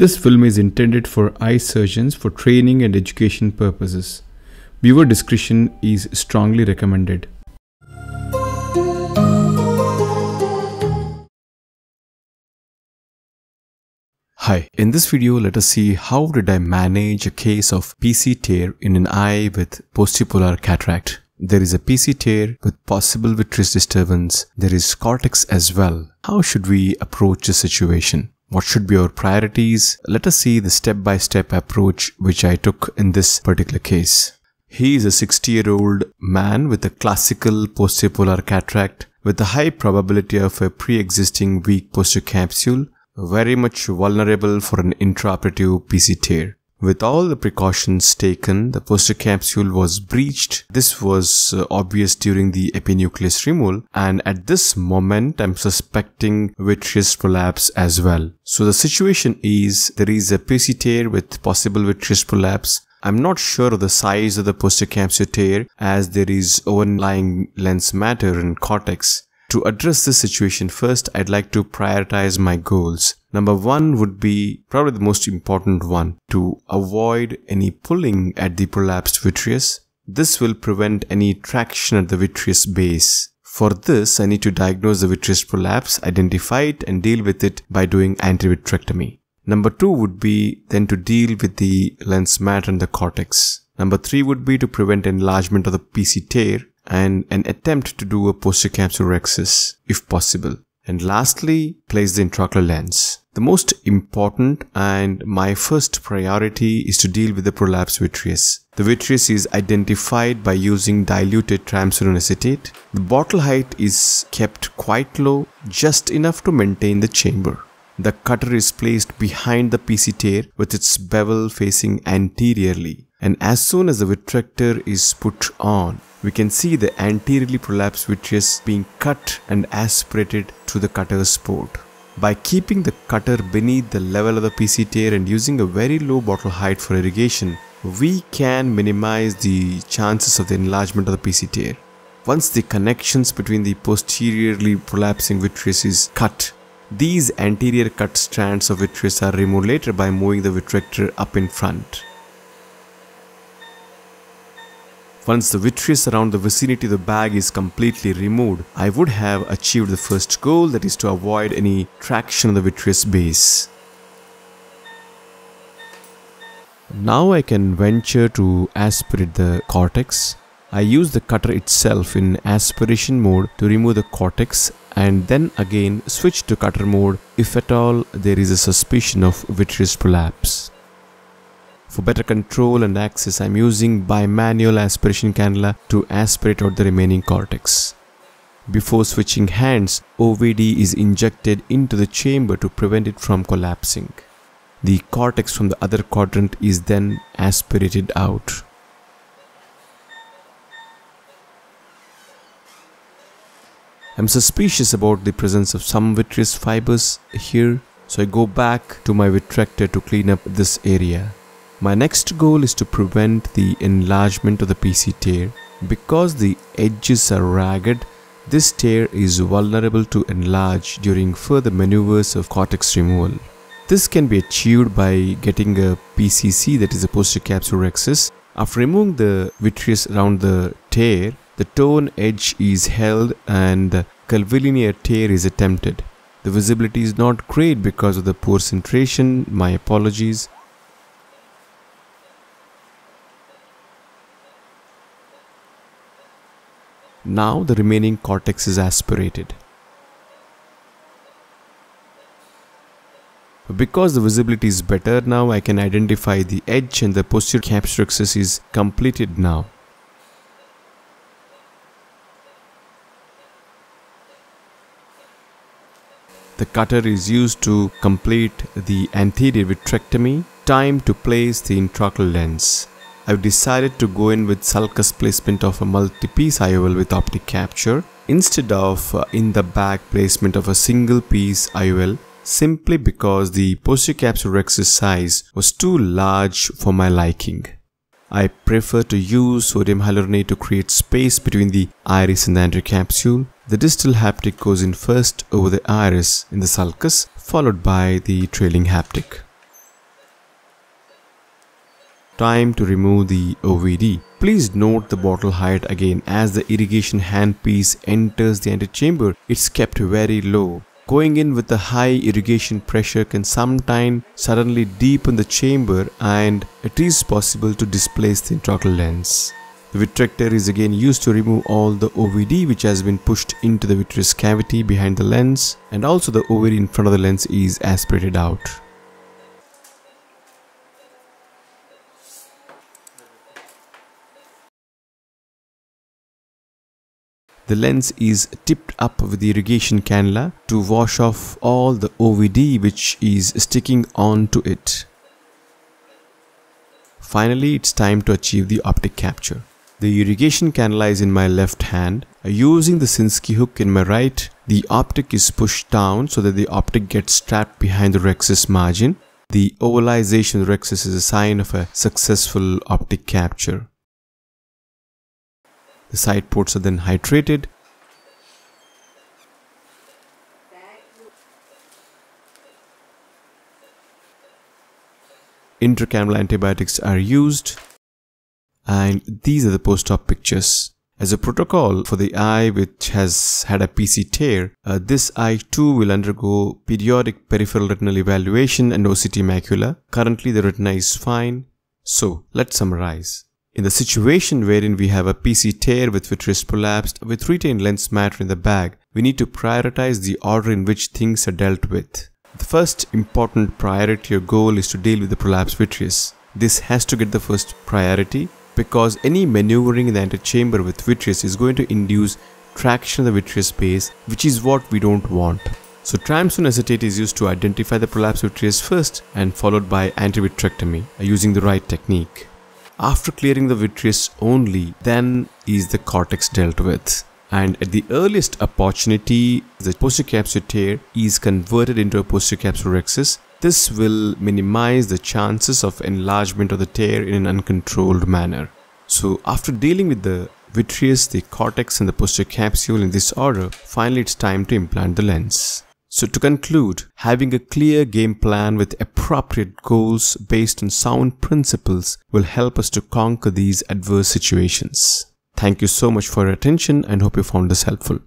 This film is intended for eye surgeons for training and education purposes. Viewer discretion is strongly recommended. Hi, in this video let us see how did I manage a case of PC tear in an eye with posterior polar cataract. There is a PC tear with possible vitreous disturbance. There is cortex as well. How should we approach the situation? What should be our priorities? Let us see the step-by-step -step approach which I took in this particular case. He is a 60 year old man with a classical posterior polar cataract with a high probability of a pre-existing weak posterior capsule, very much vulnerable for an intraoperative PC tear. With all the precautions taken, the posterior capsule was breached. This was uh, obvious during the epinucleus removal and at this moment I'm suspecting vitreous prolapse as well. So the situation is there is a PC tear with possible vitreous prolapse I'm not sure of the size of the posterior capsule tear as there is overlying lens matter and cortex. To address this situation first, I'd like to prioritize my goals. Number one would be probably the most important one to avoid any pulling at the prolapsed vitreous. This will prevent any traction at the vitreous base. For this, I need to diagnose the vitreous prolapse, identify it and deal with it by doing anterior vitrectomy. Number two would be then to deal with the lens matter and the cortex. Number three would be to prevent enlargement of the PC tear and an attempt to do a posterior capsulorhexis if possible. And lastly, place the intraocular lens. The most important and my first priority is to deal with the prolapse vitreous. The vitreous is identified by using diluted triamcinolone acetate. The bottle height is kept quite low, just enough to maintain the chamber. The cutter is placed behind the PC tear with its bevel facing anteriorly. And as soon as the vitrector is put on, we can see the anteriorly prolapsed vitreous being cut and aspirated to the cutter's port. By keeping the cutter beneath the level of the PC tear and using a very low bottle height for irrigation, we can minimize the chances of the enlargement of the PC tear. Once the connections between the posteriorly prolapsing vitreous is cut, these anterior cut strands of vitreous are removed later by moving the vitrector up in front. Once the vitreous around the vicinity of the bag is completely removed, I would have achieved the first goal that is to avoid any traction of the vitreous base. Now I can venture to aspirate the cortex. I use the cutter itself in aspiration mode to remove the cortex and then again switch to cutter mode if at all there is a suspicion of vitreous prolapse. For better control and access, I'm using bimanual aspiration cannula to aspirate out the remaining cortex. Before switching hands, OVD is injected into the chamber to prevent it from collapsing. The cortex from the other quadrant is then aspirated out. I'm suspicious about the presence of some vitreous fibers here, so I go back to my vitrector to clean up this area. My next goal is to prevent the enlargement of the PC tear. Because the edges are ragged, this tear is vulnerable to enlarge during further maneuvers of cortex removal. This can be achieved by getting a PCC that is a posterior capsulorhexis. After removing the vitreous around the tear, the tone edge is held and the curvilinear tear is attempted. The visibility is not great because of the poor centration, my apologies. Now the remaining cortex is aspirated. Because the visibility is better now, I can identify the edge and the posterior capsulorhexis is completed now. The cutter is used to complete the anterior vitrectomy. Time to place the intraocular lens. I've decided to go in with sulcus placement of a multi-piece IOL with optic capture instead of uh, in the bag placement of a single piece IOL simply because the posterior capsulorhexis exercise was too large for my liking. I prefer to use sodium hyaluronate to create space between the iris and the anterior capsule the distal haptic goes in first over the iris in the sulcus, followed by the trailing haptic. Time to remove the OVD. Please note the bottle height again as the irrigation handpiece enters the antechamber, it's kept very low. Going in with a high irrigation pressure can sometimes suddenly deepen the chamber and it is possible to displace the intraocular lens. The vitrector is again used to remove all the OVD which has been pushed into the vitreous cavity behind the lens and also the OVD in front of the lens is aspirated out. The lens is tipped up with the irrigation cannula to wash off all the OVD which is sticking onto it. Finally, it's time to achieve the optic capture. The irrigation cannula is in my left hand. Uh, using the Sinskey hook in my right, the optic is pushed down so that the optic gets trapped behind the rhexis margin. The ovalization of the rhexis is a sign of a successful optic capture. The side ports are then hydrated. Intracameral antibiotics are used and these are the post-op pictures. As a protocol for the eye which has had a PC tear, uh, this eye too will undergo periodic peripheral retinal evaluation and OCT macula. Currently the retina is fine. So let's summarize. In the situation wherein we have a PC tear with vitreous prolapsed with retained lens matter in the bag, we need to prioritize the order in which things are dealt with. The first important priority or goal is to deal with the prolapsed vitreous. This has to get the first priority because any maneuvering in the antechamber with vitreous is going to induce traction of the vitreous base which is what we don't want. So triamcinolone acetate is used to identify the prolapsed vitreous first and followed by anterior vitrectomy uh, using the right technique. After clearing the vitreous only, then is the cortex dealt with. And at the earliest opportunity, the posterior capsule tear is converted into a posterior capsule rhexis this will minimize the chances of enlargement of the tear in an uncontrolled manner. So after dealing with the vitreous, the cortex and the posterior capsule in this order, finally it's time to implant the lens. So to conclude, having a clear game plan with appropriate goals based on sound principles will help us to conquer these adverse situations. Thank you so much for your attention and hope you found this helpful.